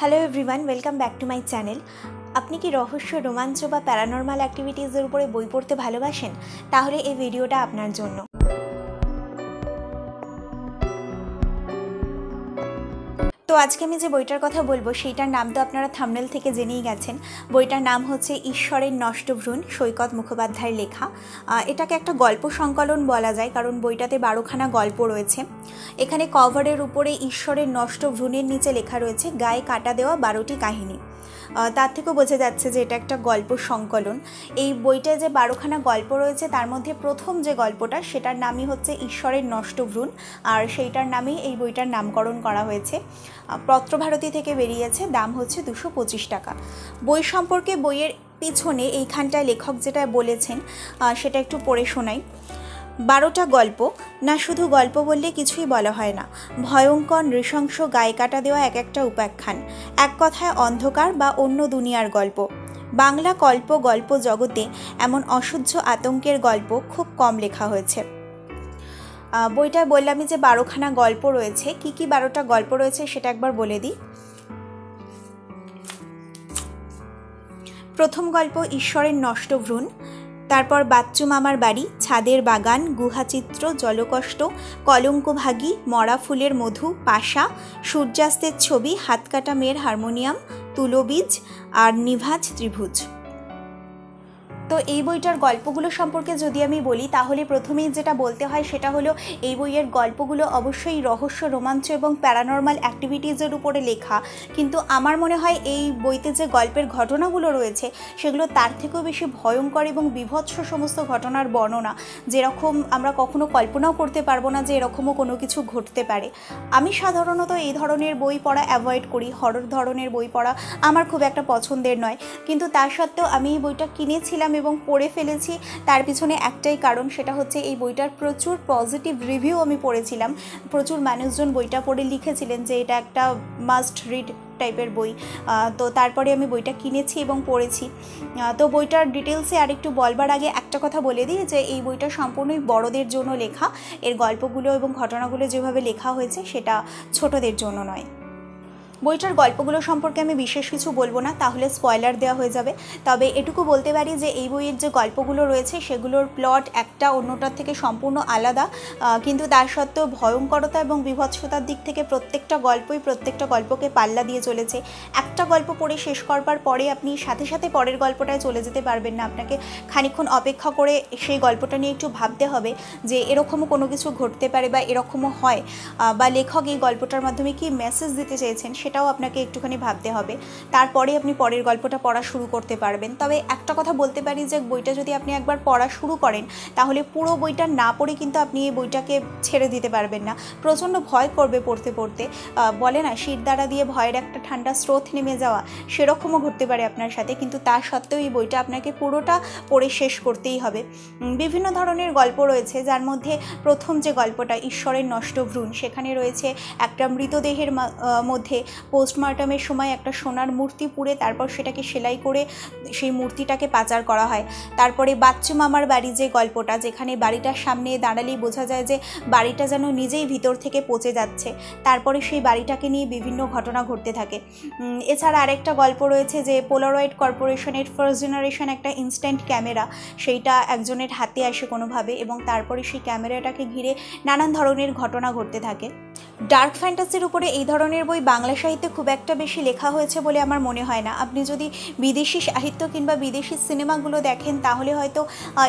Hello everyone welcome back to my channel আপনি কি রহস্য, রোমাঞ্চ বা প্যারানর্মাল অ্যাক্টিভিটিসের উপরে বই পড়তে ভালোবাসেন? তাহলে এই ভিডিওটা আপনার জন্য। তো আজকে আমি যে বইটার কথা বলব, সেইটার নাম তো আপনারা থামনেল থেকে জেনেই গেছেন। বইটার নাম হচ্ছে ঈশ্বরের নষ্ট ভ্রূণ সৈকত মুখোপাধ্যায়ের লেখা। এটাকে একটা গল্প সংকলন বলা যায়, কারণ বইটাতে বারোখানা গল্প রয়েছে। এখানে কভারের উপরে ঈশ্বরের নষ্ট ভ্রূণের নিচে লেখা রয়েছে, গায়ে কাটা দেওয়া বারোটি কাহিনী। তার থেকেও বোঝা যাচ্ছে যে এটা একটা গল্প সংকলন। এই বইটায় যে বারোখানা গল্প রয়েছে, তার মধ্যে প্রথম যে গল্পটা, সেটার নামই হচ্ছে ঈশ্বরের নষ্ট ভ্রূণ আর সেইটার নামেই এই বইটার নামকরণ করা হয়েছে। পত্রভারতী থেকে বেরিয়েছে, দাম হচ্ছে দুশো পঁচিশ টাকা। বই সম্পর্কে বইয়ের পিছনে এইখানটায় লেখক যেটা বলেছেন সেটা একটু পড়ে শোনাই। বারোটা গল্প, না শুধু গল্প বললে কিছুই বলা হয় না, ভয়ঙ্কর নৃশংস গায়ে কাটা দেওয়া এক একটা উপাখ্যান, এক কথায় অন্ধকার বা অন্য দুনিয়ার গল্প। বাংলা কল্প গল্প জগতে এমন অসহ্য আতঙ্কের গল্প খুব কম লেখা হয়েছে। বইটায় বললামই যে বারোখানা গল্প রয়েছে, কি কি বারোটা গল্প রয়েছে সেটা একবার বলে দিই। প্রথম গল্প, ঈশ্বরের নষ্ট ভ্রূণ তারপর বাচ্চু মামার বাড়ি, ছাদের বাগান, গুহাচিত্র, জলকষ্ট, কলঙ্কভাগী, মরা ফুলের মধু, পাশা, সূর্যাস্তের ছবি, হাতকাটা মেয়ের হারমোনিয়াম তুলোবীজ আর নিভাজ ত্রিভুজ। তো এই বইটার গল্পগুলো সম্পর্কে যদি আমি বলি, তাহলে প্রথমেই যেটা বলতে হয় সেটা হলো, এই বইয়ের গল্পগুলো অবশ্যই রহস্য, রোমাঞ্চ এবং প্যারানর্মাল অ্যাক্টিভিটিজের উপরে লেখা। কিন্তু আমার মনে হয় এই বইতে যে গল্পের ঘটনাগুলো রয়েছে, সেগুলো তার থেকেও বেশি ভয়ঙ্কর এবং বিভৎস সমস্ত ঘটনার বর্ণনা। যেরকম আমরা কখনো কল্পনাও করতে পারব না যে এরকমও কোনো কিছু ঘটতে পারে। আমি সাধারণত এই ধরনের বই পড়া অ্যাভয়েড করি হরর ধরনের বই পড়া আমার খুব একটা পছন্দের নয়। কিন্তু তার সত্ত্বেও আমি এই বইটা কিনেছিলাম এবং পড়ে ফেলেছি। তার পিছনে একটাই কারণ, সেটা হচ্ছে এই বইটার প্রচুর পজিটিভ রিভিউ আমি পড়েছিলাম। প্রচুর মানুষজন বইটা পড়ে লিখেছিলেন যে এটা একটা মাস্ট রিড টাইপের বই। তো তারপরে আমি বইটা কিনেছি এবং পড়েছি। তো বইটার ডিটেলসে আরেকটু বলবার আগে একটা কথা বলে দিই যে এই বইটা সম্পূর্ণই বড়দের জন্য লেখা। এর গল্পগুলো এবং ঘটনাগুলো যেভাবে লেখা হয়েছে, সেটা ছোটদের জন্য নয়। বইটার গল্পগুলো সম্পর্কে আমি বিশেষ কিছু বলব না, তাহলে স্পয়লার দেওয়া হয়ে যাবে। তবে এটুকু বলতে পারি যে, এই বইয়ের যে গল্পগুলো রয়েছে, সেগুলোর প্লট একটা অন্যটার থেকে সম্পূর্ণ আলাদা। কিন্তু তার সত্ত্বেও ভয়ঙ্করতা এবং বিভৎসতার দিক থেকে প্রত্যেকটা গল্পই প্রত্যেকটা গল্পকে পাল্লা দিয়ে চলেছে। একটা গল্প পড়ে শেষ করবার পরে আপনি সাথে সাথে পরের গল্পটায় চলে যেতে পারবেন না। আপনাকে খানিক্ষণ অপেক্ষা করে সেই গল্পটা নিয়ে একটু ভাবতে হবে যে, এরকমও কোনো কিছু ঘটতে পারে বা এরকমও হয়। বা লেখক এই গল্পটার মাধ্যমে কি মেসেজ দিতে চেয়েছেন সেটাও আপনাকে একটুখানি ভাবতে হবে। তারপরে আপনি পরের গল্পটা পড়া শুরু করতে পারবেন। তবে একটা কথা বলতে পারি যে, বইটা যদি আপনি একবার পড়া শুরু করেন, তাহলে পুরো বইটা না পড়ে কিন্তু আপনি এই বইটাকে ছেড়ে দিতে পারবেন না। প্রচণ্ড ভয় করবে পড়তে পড়তে। বলে না শীত দ্বারা দিয়ে ভয়ের একটা ঠান্ডা স্রোত নেমে যাওয়া, সেরকমও ঘটতে পারে আপনার সাথে। কিন্তু তা সত্ত্বেও এই বইটা আপনাকে পুরোটা পড়ে শেষ করতেই হবে। বিভিন্ন ধরনের গল্প রয়েছে, যার মধ্যে প্রথম যে গল্পটা, ঈশ্বরের নষ্ট ভ্রূণ, সেখানে রয়েছে একটা মৃতদেহের মধ্যে পোস্টমর্টমের সময় একটা সোনার মূর্তি পুড়ে তারপর সেটাকে সেলাই করে সেই মূর্তিটাকে পাচার করা হয়। তারপরে বাচ্চু মামার বাড়ি যে গল্পটা, যেখানে বাড়িটার সামনে দাঁড়ালেই বোঝা যায় যে বাড়িটা যেন নিজেই ভিতর থেকে পচে যাচ্ছে। তারপরে সেই বাড়িটাকে নিয়ে বিভিন্ন ঘটনা ঘটতে থাকে। এছাড়া আরেকটা গল্প রয়েছে যে পোলারয়েড কর্পোরেশনের ফার্স্ট জেনারেশন একটা ইনস্ট্যান্ট ক্যামেরা সেইটা একজনের হাতে আসে কোনোভাবে এবং তারপরে সেই ক্যামেরাটাকে ঘিরে নানান ধরনের ঘটনা ঘটতে থাকে। ডার্ক ফ্যান্টাসির উপরে এই ধরনের বই বাংলা সাহিত্যে খুব একটা বেশি লেখা হয়েছে বলে আমার মনে হয় না। আপনি যদি বিদেশি সাহিত্য কিংবা বিদেশি সিনেমাগুলো দেখেন, তাহলে হয়তো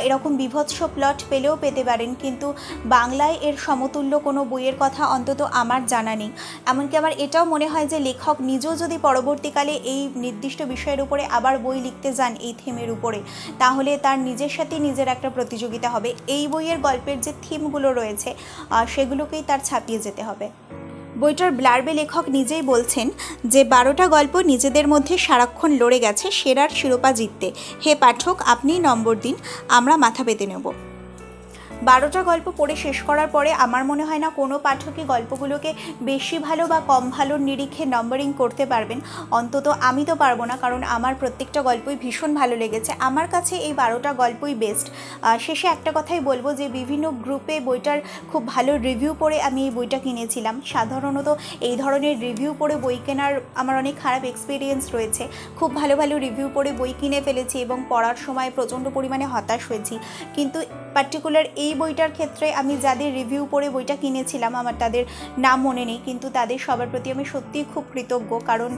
এরকম বিভৎস প্লট পেলেও পেতে পারেন। কিন্তু বাংলায় এর সমতুল্য কোনো বইয়ের কথা অন্তত আমার জানা নেই। এমনকি আমার এটাও মনে হয় যে লেখক নিজেও যদি পরবর্তীকালে এই নির্দিষ্ট বিষয়ের উপরে আবার বই লিখতে যান এই থিমের উপরে, তাহলে তার নিজের সাথে নিজের একটা প্রতিযোগিতা হবে। এই বইয়ের গল্পের যে থিমগুলো রয়েছে সেগুলোকেই তার ছাপিয়ে যেতে হবে। বইটার ব্লার্বে লেখক নিজেই বলছেন যে বারোটা গল্প নিজেদের মধ্যে সারাক্ষণ লড়ে গেছে সেরার শিরোপা জিততে। হে পাঠক আপনি নম্বর দিন, আমরা মাথা পেতে নেব। বারোটা গল্প পড়ে শেষ করার পরে আমার মনে হয় না কোনো পাঠকই গল্পগুলোকে বেশি ভালো বা কম ভালোর নিরিখে নম্বরিং করতে পারবেন। অন্তত আমি তো পারব না, কারণ আমার প্রত্যেকটা গল্পই ভীষণ ভালো লেগেছে। আমার কাছে এই বারোটা গল্পই বেস্ট শেষে একটা কথাই বলব যে, বিভিন্ন গ্রুপে বইটার খুব ভালো রিভিউ পড়ে আমি এই বইটা কিনেছিলাম। সাধারণত এই ধরনের রিভিউ পড়ে বই কেনার আমার অনেক খারাপ এক্সপিরিয়েন্স রয়েছে। খুব ভালো ভালো রিভিউ পড়ে বই কিনে ফেলেছি এবং পড়ার সময় প্রচণ্ড পরিমাণে হতাশ হয়েছি। কিন্তু পার্টিকুলার এই বইটার ক্ষেত্রে আমি যাদের রিভিউ পড়ে বইটা কিনেছিলাম, আমার তাদের নাম মনে নেই, কিন্তু তাদের সবার প্রতি আমি সত্যিই খুব কৃতজ্ঞ। কারণ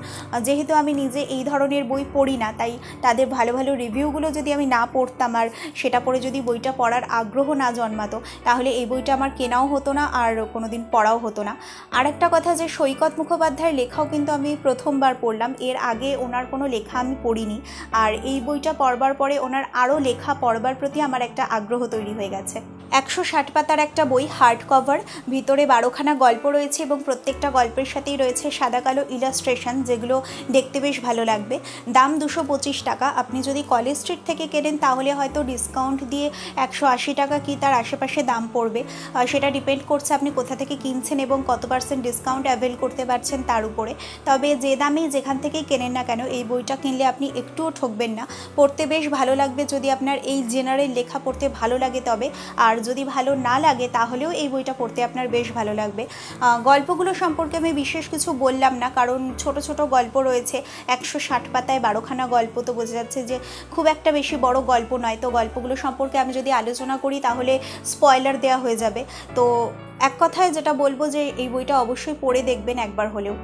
যেহেতু আমি নিজে এই ধরনের বই পড়ি না, তাই তাদের ভালো ভালো রিভিউগুলো যদি আমি না পড়তাম আর সেটা পড়ে যদি বইটা পড়ার আগ্রহ না জন্মাতো, তাহলে এই বইটা আমার কেনাও হতো না আর কোনো দিন পড়াও হতো না। আর একটা কথা যে সৈকত মুখোপাধ্যায়ের লেখাও কিন্তু আমি প্রথমবার পড়লাম, এর আগে ওনার কোনো লেখা আমি পড়িনি। আর এই বইটা পড়বার পরে ওনার আরও লেখা পড়বার প্রতি আমার একটা আগ্রহ তৈরি হয়ে গেছে। একশো ষাট পাতার একটা বই হার্ড কভার ভিতরে বারোখানা গল্প রয়েছে এবং প্রত্যেকটা গল্পের সাথেই রয়েছে সাদা কালো ইলাস্ট্রেশন যেগুলো দেখতে বেশ ভালো লাগবে। দাম দুশো পঁচিশ টাকা। আপনি যদি কলেজ স্ট্রিট থেকে কেনেন, তাহলে হয়তো ডিসকাউন্ট দিয়ে একশো আশি টাকা কি তার আশেপাশে দাম পড়বে। সেটা ডিপেন্ড করছে আপনি কোথা থেকে কিনছেন এবং কত পার্সেন্ট ডিসকাউন্ট অ্যাভেল করতে পারছেন তার উপরে। তবে যে দামেই যেখান থেকেই কেনেন না কেন, এই বইটা কিনলে আপনি একটুও ঠকবেন না। পড়তে বেশ ভালো লাগবে যদি আপনার এই জেনারেল লেখা পড়তে ভালো লাগে তবে। আর যদি ভালো না লাগে, তাহলেও এই বইটা পড়তে আপনার বেশ ভালো লাগবে। গল্পগুলো সম্পর্কে আমি বিশেষ কিছু বললাম না, কারণ ছোট ছোট গল্প রয়েছে। একশো ষাট পাতায় বারোখানা গল্প তো বোঝা যাচ্ছে যে খুব একটা বেশি বড় গল্প নয়। তো গল্পগুলো সম্পর্কে আমি যদি আলোচনা করি, তাহলে স্পয়লার দেওয়া হয়ে যাবে। তো এক কথায় যেটা বলব যে, এই বইটা অবশ্যই পড়ে দেখবেন একবার হলেও।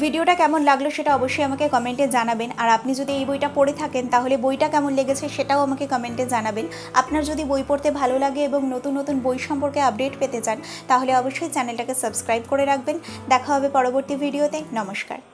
ভিডিওটা কেমন লাগল সেটা অবশ্যই আমাকে কমেন্টে জানাবেন। আর আপনি যদি এই বইটা পড়ে থাকেন, তাহলে বইটা কেমন লেগেছে সেটাও আমাকে কমেন্টে জানাবেন। আপনার যদি বই পড়তে ভালো লাগে এবং নতুন নতুন বই সম্পর্কে আপডেট পেতে চান, তাহলে অবশ্যই চ্যানেলটাকে সাবস্ক্রাইব করে রাখবেন। দেখা হবে পরবর্তী ভিডিওতে। নমস্কার।